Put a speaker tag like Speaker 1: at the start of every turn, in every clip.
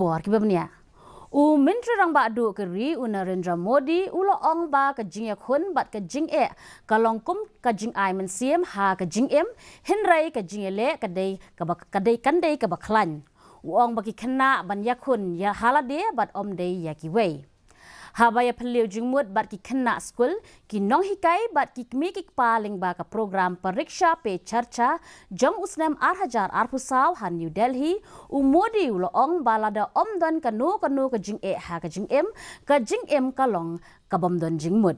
Speaker 1: bor ki bamnia u menteri rang ba du ke ri u narendra modi u lo ong ba ka jing ya khun bat ka jing e ka long kum ka jing ai men siem ha ka jing em hin rai ka jing le ka dei ka ba ka dei kan dei ka ba khlan u ong ba ki khna ban ya khun ya halade bat om dei ya ki wei Habaya peliu jingmut bat ki kena skul ki nong hikai bat ki kmi ki paling ba ka program pariksha pe charcha jong usnem ar hajar ar pusaw han New Delhi u modi ong balada om don kanu kanu ka jing e ha ka jing em ka jing em ka long ka bom don jingmut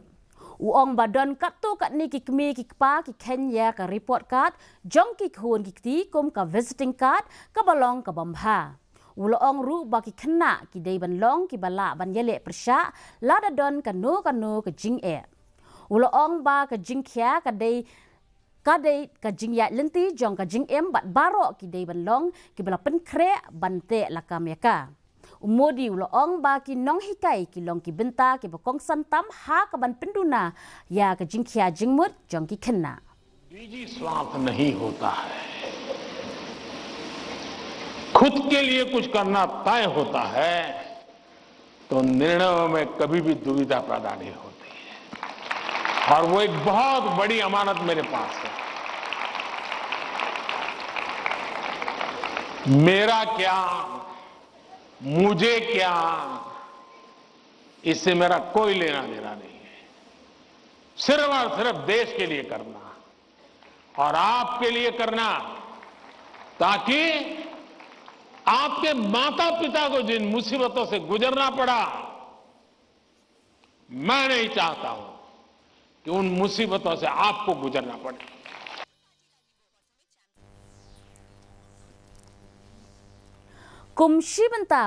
Speaker 1: Uong badon katu kat ni ki kmi ki pa ki Kenya ka report card jong ki khun ki ti kum ka visiting card ka balong ka bomba uloong ru baki kena ki dei ban long ki bala ban yele persya lada don kanu kanu ke jing e uloong ba ke jing kya ka dei ka dei ka jing ya lenti jong ka jing em bat baro ki dei ban long ki bala pen kre ban te la ka me ka umodi uloong ba ki nong hikai ki long ki benta ki bakong santam ha ka ban penduna ya ka jing kya jing mut jong ki kena
Speaker 2: निजी स्वार्थ नहीं होता है खुद के लिए कुछ करना तय होता है तो निर्णयों में कभी भी दुविधा पैदा नहीं होती है। और वो एक बहुत बड़ी अमानत मेरे पास है। मेरा क्या, मुझे क्या, इससे मेरा कोई लेना देना नहीं है। सिर्फ़ और सिर्फ़ देश के लिए करना और आपके लिए करना, ताकि आपके माता पिता को जिन मुसीबतों से गुजरना पड़ा, मैं नहीं चाहता हूँ कि उन मुसीबतों से आपको गुजरना पड़े।
Speaker 1: कुमशी benta